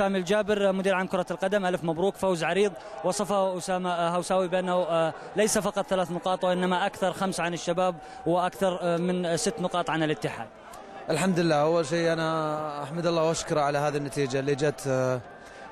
سامي الجابر مدير عام كرة القدم ألف مبروك فوز عريض. وصفه أسامة هوساوي بأنه ليس فقط ثلاث نقاط وإنما أكثر خمس عن الشباب وأكثر من ست نقاط عن الاتحاد. الحمد لله. أول شيء أنا أحمد الله وأشكره على هذه النتيجة اللي جت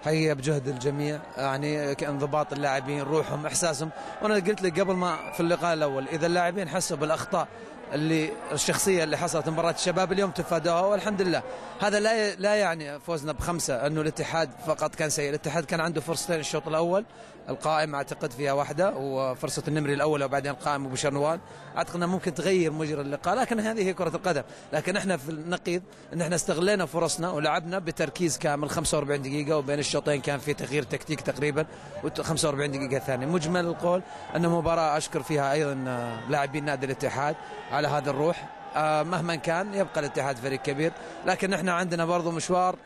حقيقة بجهد الجميع يعني انضباط اللاعبين روحهم إحساسهم. وأنا قلت لك قبل ما في اللقاء الأول إذا اللاعبين حسوا بالأخطاء اللي الشخصية اللي حصلت مباراة الشباب اليوم تفادوها والحمد لله. هذا لا لا يعني فوزنا بخمسة أنه الاتحاد فقط كان سيء. الاتحاد كان عنده فرصتين الشوط الأول القائم أعتقد فيها واحدة وفرصة النمري الأول وبعدين القائم أبو شنوان أعتقد أنها ممكن تغير مجرى اللقاء لكن هذه هي كرة القدم. لكن إحنا في النقيض إن إحنا استغلينا فرصنا ولعبنا بتركيز كامل 45 دقيقة وبين الشوطين كان في تغيير تكتيك تقريبا و45 دقيقة ثانية. مجمل القول أن مباراة أشكر فيها أيضا لاعبين نادي الاتحاد على هذا الروح. مهما كان يبقى الاتحاد فريق كبير. لكن إحنا عندنا برضو مشوار.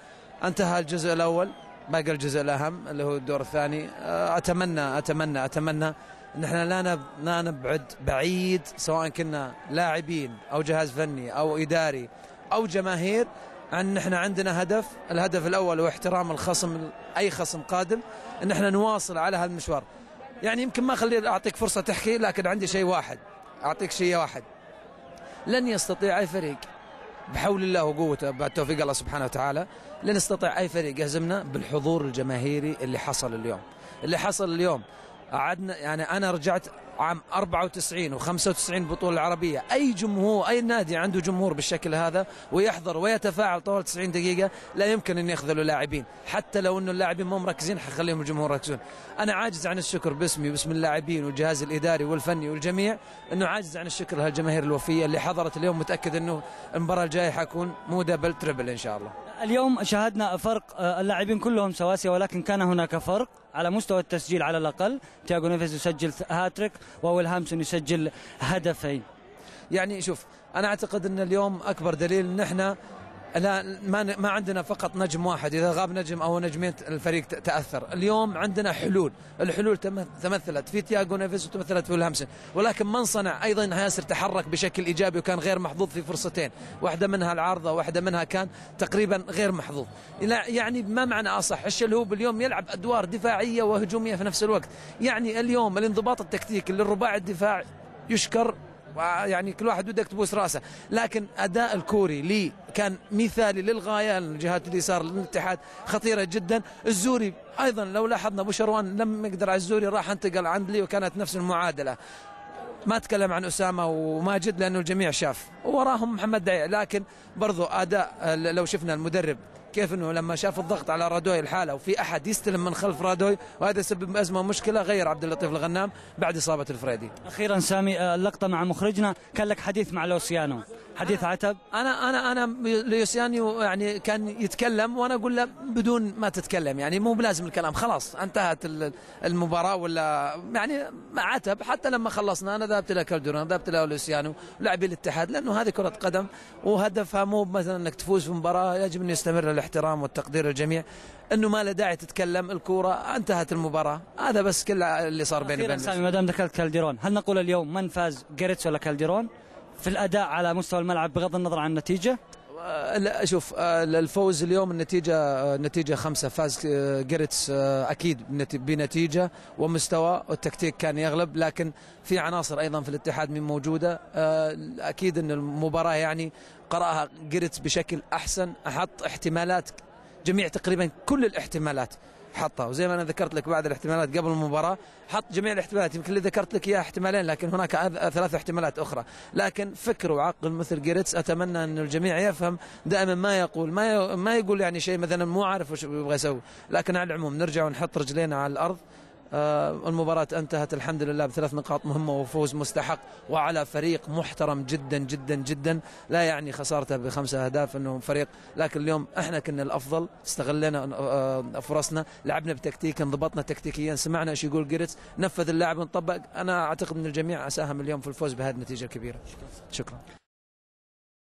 انتهى الجزء الأول باقي الجزء الأهم اللي هو الدور الثاني. أتمنى أتمنى أتمنى ان إحنا لا لا نبعد بعيد سواء كنا لاعبين أو جهاز فني أو إداري أو جماهير عن إحنا عندنا هدف. الهدف الأول هو احترام الخصم أي خصم قادم إن إحنا نواصل على هذا المشوار. يعني يمكن ما أخلي أعطيك فرصة تحكي لكن عندي شيء واحد. أعطيك شيء واحد. لن يستطيع أي فريق. بحول الله وقوته بعد توفيق الله سبحانه وتعالى لن يستطيع أي فريق. يهزمنا بالحضور الجماهيري اللي حصل اليوم. اللي حصل اليوم قعدنا يعني أنا رجعت عام 94 و95 بطولة العربية. أي جمهور أي نادي عنده جمهور بالشكل هذا ويحضر ويتفاعل طوال 90 دقيقة لا يمكن أن يخذلوا لاعبين. حتى لو أنه اللاعبين مو مركزين حخليهم الجمهور يركزون. أنا عاجز عن الشكر باسمي وباسم اللاعبين والجهاز الإداري والفني والجميع أنه عاجز عن الشكر لهالجماهير الوفية اللي حضرت اليوم متأكد أنه المباراة الجاية حكون مو double triple إن شاء الله. اليوم شاهدنا فرق اللاعبين كلهم سواسية ولكن كان هناك فرق على مستوى التسجيل على الأقل. تياغو نيفيز يسجل هاتريك وويلهامسون يسجل هدفين. يعني شوف أنا أعتقد أن اليوم أكبر دليل أن إحنا لا ما ما عندنا فقط نجم واحد. إذا غاب نجم أو نجمين الفريق تأثر. اليوم عندنا حلول. الحلول تمثلت في تياغو نيفيز وتمثلت في الهمساني ولكن من صنع؟ أيضا ياسر تحرك بشكل إيجابي وكان غير محظوظ في فرصتين. واحدة منها العارضة واحدة منها كان تقريبا غير محظوظ. يعني ما معنى أصح؟ الشلهوب اليوم يلعب أدوار دفاعية وهجومية في نفس الوقت؟ يعني اليوم الانضباط التكتيكي للرباعي الدفاع يشكر يعني كل واحد ودك تبوس راسه. لكن أداء الكوري لي كان مثالي للغاية الجهات اليسار للاتحاد خطيرة جدا. الزوري أيضا لو لاحظنا أبو شروان لم يقدر على الزوري راح انتقل عند لي وكانت نفس المعادلة. ما اتكلم عن أسامة وماجد لأنه الجميع شاف. وراهم محمد دعيع لكن برضو أداء لو شفنا المدرب كيف إنه لما شاف الضغط على رادوي الحالة وفي أحد يستلم من خلف رادوي وهذا سبب أزمة ومشكلة غير عبد اللطيف الغنام بعد إصابة الفريدي. أخيرا سامي اللقطه مع مخرجنا كان لك حديث مع لوسيانو حديث عتب؟ أنا أنا أنا لوسيانو يعني كان يتكلم وأنا أقول له بدون ما تتكلم يعني مو بلازم الكلام خلاص انتهت المباراة ولا يعني عتب. حتى لما خلصنا أنا ذهبت إلى كالديرون ذهبت إلى لوسيانو لاعبي الاتحاد لأنه هذه كرة قدم وهدفها مو مثلا إنك تفوز في مباراة يجب أن يستمر الاحترام والتقدير للجميع إنه ما له داعي تتكلم الكورة انتهت المباراة. هذا بس كل اللي صار بيني وبين سامي ما دام ذكرت كالديرون هل نقول اليوم من فاز جيريتس ولا كالديرون؟ في الأداء على مستوى الملعب بغض النظر عن النتيجة؟ لا شوف الفوز اليوم النتيجة نتيجة خمسة. فاز جيرتس أكيد بنتيجة ومستوى والتكتيك كان يغلب. لكن في عناصر أيضا في الاتحاد من موجودة. أكيد أن المباراة يعني قرأها جيرتس بشكل أحسن أحط احتمالات جميع تقريبا كل الاحتمالات حطها. وزي ما أنا ذكرت لك بعض الاحتمالات قبل المباراة حط جميع الاحتمالات. يمكن اللي ذكرت لك إياها احتمالين لكن هناك ثلاث احتمالات أخرى. لكن فكر وعقل مثل جيريتس. أتمنى أن الجميع يفهم دائما ما يقول. ما ما يقول يعني شيء مثلا مو عارف وش يبغى يسوي. لكن على العموم نرجع ونحط رجلينا على الأرض. المباراة انتهت الحمد لله بثلاث نقاط مهمة وفوز مستحق وعلى فريق محترم جدا جدا جدا. لا يعني خسارته بخمسة أهداف أنه فريق لكن اليوم إحنا كنا الأفضل استغلينا آه فرصنا لعبنا بتكتيك انضبطنا تكتيكيا سمعنا إيش يقول جيرتس نفذ اللاعب ونطبق. أنا أعتقد أن الجميع ساهم اليوم في الفوز بهذه النتيجة الكبيرة. شكرا.